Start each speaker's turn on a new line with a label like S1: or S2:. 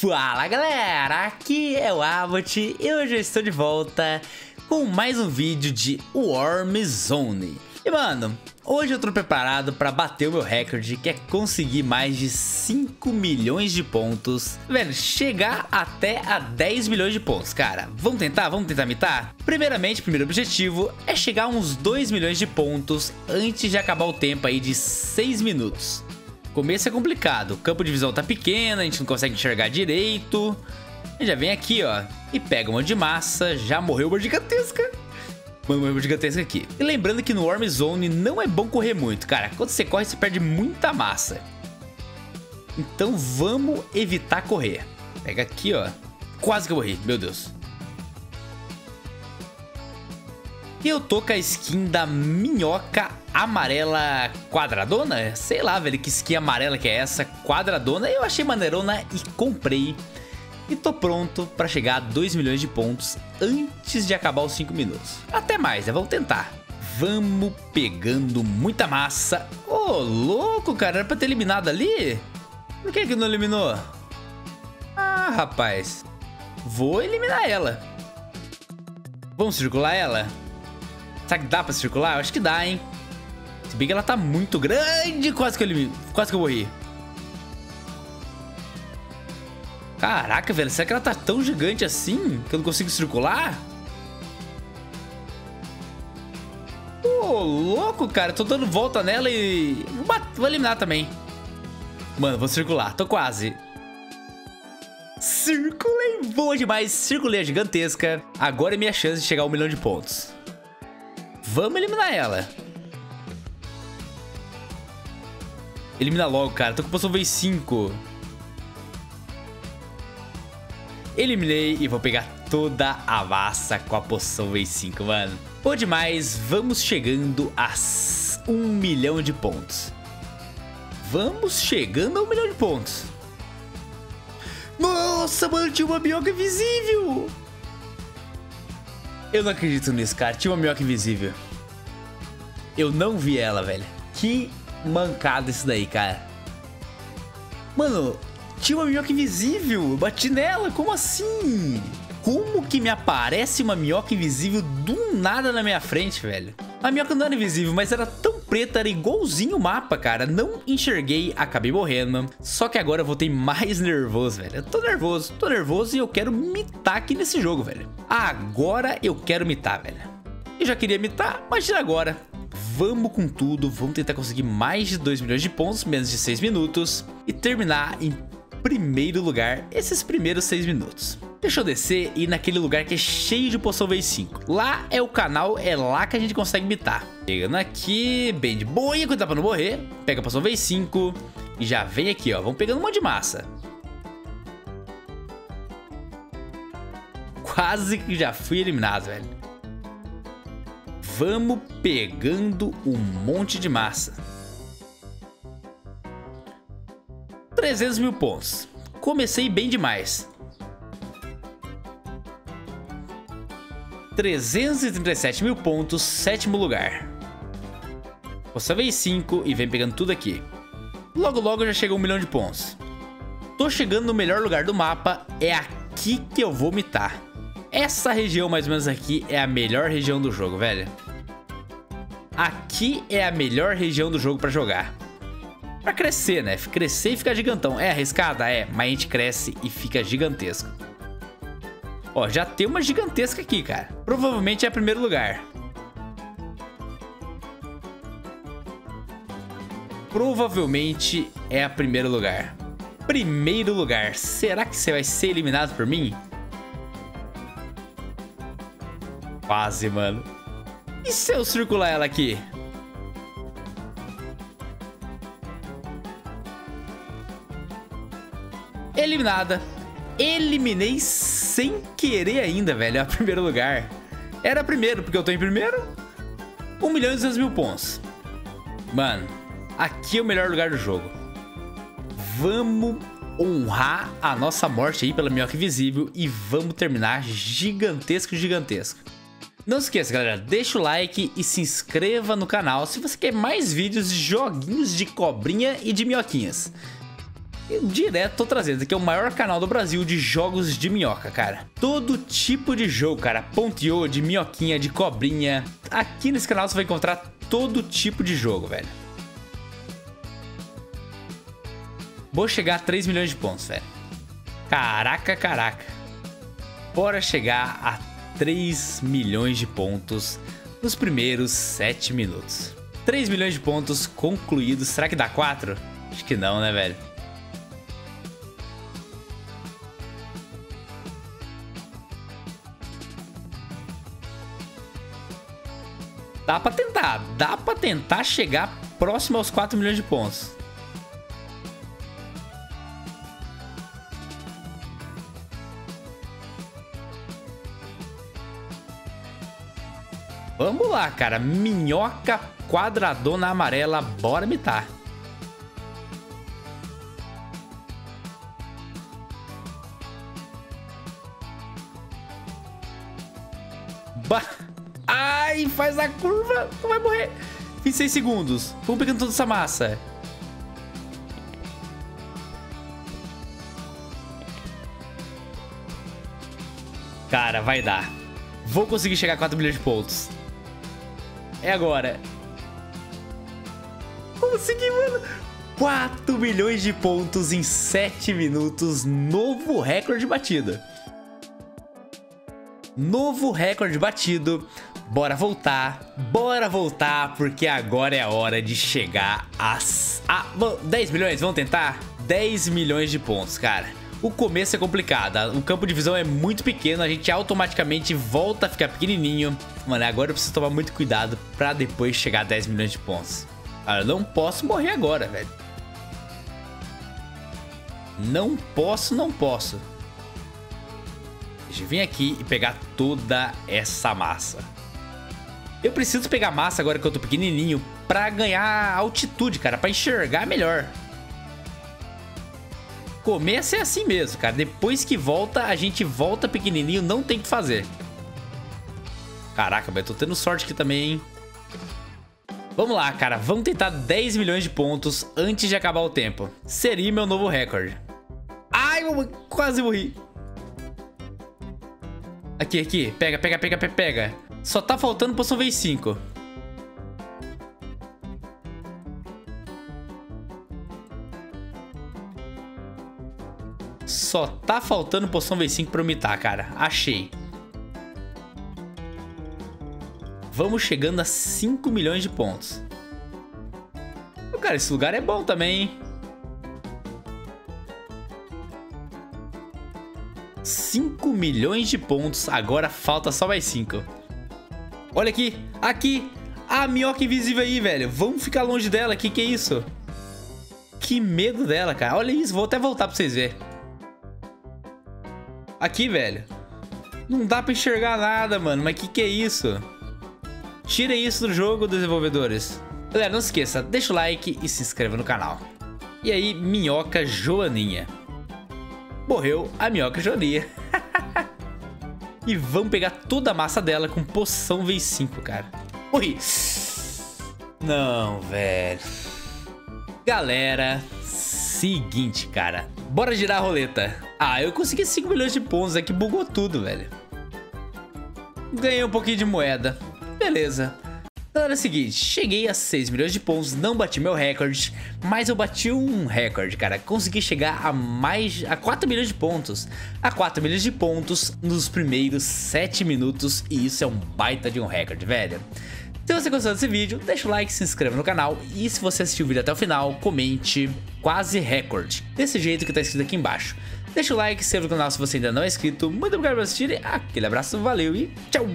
S1: Fala galera, aqui é o Abbott e hoje eu estou de volta com mais um vídeo de Warm Zone. E mano, hoje eu tô preparado para bater o meu recorde que é conseguir mais de 5 milhões de pontos. Velho, chegar até a 10 milhões de pontos, cara. Vamos tentar? Vamos tentar mitar? Primeiramente, primeiro objetivo é chegar a uns 2 milhões de pontos antes de acabar o tempo aí de 6 minutos. Começo é complicado, o campo de visão tá pequeno, a gente não consegue enxergar direito. E já vem aqui, ó, e pega uma de massa, já morreu uma gigantesca. Mano, uma gigantesca aqui. E lembrando que no Warm Zone não é bom correr muito, cara. Quando você corre, você perde muita massa. Então vamos evitar correr. Pega aqui, ó. Quase que eu morri, meu Deus. E eu tô com a skin da minhoca amarela quadradona? Sei lá, velho, que skin amarela que é essa, quadradona. Eu achei maneirona e comprei. E tô pronto pra chegar a 2 milhões de pontos antes de acabar os 5 minutos. Até mais, né? Vamos tentar. Vamos pegando muita massa. Ô, oh, louco, cara. Era pra ter eliminado ali? Por que que não eliminou? Ah, rapaz. Vou eliminar ela. Vamos circular ela? Será que dá pra circular? Eu acho que dá, hein? Se bem que ela tá muito grande, quase que eu, quase que eu morri. Caraca, velho, será que ela tá tão gigante assim que eu não consigo circular? Pô, louco, cara. Eu tô dando volta nela e... Vou, vou eliminar também. Mano, vou circular. Tô quase. Circulei boa demais. Circulei a gigantesca. Agora é minha chance de chegar a um milhão de pontos. Vamos eliminar ela. Elimina logo, cara. Tô com poção V5. Eliminei e vou pegar toda a massa com a poção V5, mano. Pô demais, vamos chegando a 1 milhão de pontos. Vamos chegando a 1 milhão de pontos. Nossa, mano, tinha uma minhoca invisível. Eu não acredito nisso, cara. Tinha uma minhoca invisível. Eu não vi ela, velho. Que mancada isso daí, cara. Mano, tinha uma minhoca invisível. Eu bati nela. Como assim? Como que me aparece uma minhoca invisível do nada na minha frente, velho? A minhoca não era invisível, mas era tão preta, era igualzinho o mapa, cara. Não enxerguei, acabei morrendo. Só que agora eu voltei mais nervoso, velho. Eu tô nervoso, tô nervoso e eu quero mitar aqui nesse jogo, velho. Agora eu quero mitar, velho. Eu já queria mitar, mas agora. Vamos com tudo, vamos tentar conseguir mais de 2 milhões de pontos, menos de 6 minutos. E terminar em primeiro lugar esses primeiros 6 minutos. Deixa eu descer e ir naquele lugar que é cheio de poção V5. Lá é o canal, é lá que a gente consegue mitar. Chegando aqui, bem de quando dá pra não morrer. Pega a poção V5 e já vem aqui, ó. Vamos pegando um monte de massa. Quase que já fui eliminado, velho. Vamos pegando um monte de massa. 300 mil pontos. Comecei bem demais. 337 mil pontos, sétimo lugar. Você vez 5 e vem pegando tudo aqui. Logo logo já chega um milhão de pontos. Tô chegando no melhor lugar do mapa, é aqui que eu vou mitar. Essa região mais ou menos aqui é a melhor região do jogo, velho. Aqui é a melhor região do jogo pra jogar. Pra crescer, né? Crescer e ficar gigantão. É arriscada? É, mas a gente cresce e fica gigantesco. Ó, já tem uma gigantesca aqui, cara. Provavelmente é primeiro lugar. Provavelmente é a primeiro lugar. Primeiro lugar. Será que você vai ser eliminado por mim? Quase, mano. E se eu circular ela aqui? Eliminada eliminei sem querer ainda, velho, o primeiro lugar. Era primeiro, porque eu tô em primeiro. 1 milhão e 200 mil pontos. Mano, aqui é o melhor lugar do jogo. Vamos honrar a nossa morte aí pela minhoca invisível e vamos terminar gigantesco, gigantesco. Não se esqueça, galera, deixa o like e se inscreva no canal se você quer mais vídeos de joguinhos de cobrinha e de minhoquinhas. Direto tô trazendo, aqui é o maior canal do Brasil de jogos de minhoca, cara. Todo tipo de jogo, cara. Ponteô, de minhoquinha, de cobrinha. Aqui nesse canal você vai encontrar todo tipo de jogo, velho. Vou chegar a 3 milhões de pontos, velho. Caraca, caraca. Bora chegar a 3 milhões de pontos nos primeiros 7 minutos. 3 milhões de pontos concluídos. Será que dá 4? Acho que não, né, velho? Dá pra tentar. Dá pra tentar chegar próximo aos 4 milhões de pontos. Vamos lá, cara. Minhoca quadradona amarela. Bora mitar. Ai, faz a curva. Não vai morrer. 26 segundos. Vamos pegando toda essa massa. Cara, vai dar. Vou conseguir chegar a 4 milhões de pontos. É agora. Consegui, mano. 4 milhões de pontos em 7 minutos. Novo recorde batido. Novo recorde batido. Bora voltar, bora voltar, porque agora é a hora de chegar às... Ah, 10 milhões, vamos tentar? 10 milhões de pontos, cara. O começo é complicado, o campo de visão é muito pequeno, a gente automaticamente volta a ficar pequenininho. Mano, agora eu preciso tomar muito cuidado pra depois chegar a 10 milhões de pontos. Cara, eu não posso morrer agora, velho. Não posso, não posso. Deixa eu vir aqui e pegar toda essa massa. Eu preciso pegar massa agora que eu tô pequenininho pra ganhar altitude, cara, pra enxergar melhor. Começa é assim mesmo, cara. Depois que volta, a gente volta pequenininho, não tem o que fazer. Caraca, mas eu tô tendo sorte aqui também, hein? Vamos lá, cara. Vamos tentar 10 milhões de pontos antes de acabar o tempo. Seria meu novo recorde. Ai, eu quase morri. Aqui, aqui. Pega, pega, pega, pega, pega. Só tá faltando poção vez 5. Só tá faltando poção vez 5 pra eu cara. Achei. Vamos chegando a 5 milhões de pontos. Cara, esse lugar é bom também, hein? 5 milhões de pontos, agora falta só mais 5. Olha aqui, aqui, a minhoca invisível aí, velho. Vamos ficar longe dela, que que é isso? Que medo dela, cara. Olha isso, vou até voltar pra vocês verem. Aqui, velho. Não dá pra enxergar nada, mano. Mas que que é isso? Tirem isso do jogo, desenvolvedores. Galera, não se esqueça, deixa o like e se inscreva no canal. E aí, minhoca Joaninha. Morreu a minhoca Joaninha. E vamos pegar toda a massa dela com poção V5, cara. Ui! Não, velho. Galera, seguinte, cara. Bora girar a roleta. Ah, eu consegui 5 milhões de pontos aqui, bugou tudo, velho. Ganhei um pouquinho de moeda. Beleza. Galera, é o seguinte, cheguei a 6 milhões de pontos, não bati meu recorde, mas eu bati um recorde, cara. Consegui chegar a mais a 4 milhões de pontos. A 4 milhões de pontos nos primeiros 7 minutos e isso é um baita de um recorde, velho. Se você gostou desse vídeo, deixa o like, se inscreva no canal e se você assistiu o vídeo até o final, comente quase recorde, desse jeito que tá escrito aqui embaixo. Deixa o like, se inscreva no canal se você ainda não é inscrito. Muito obrigado por assistir, aquele abraço, valeu e tchau!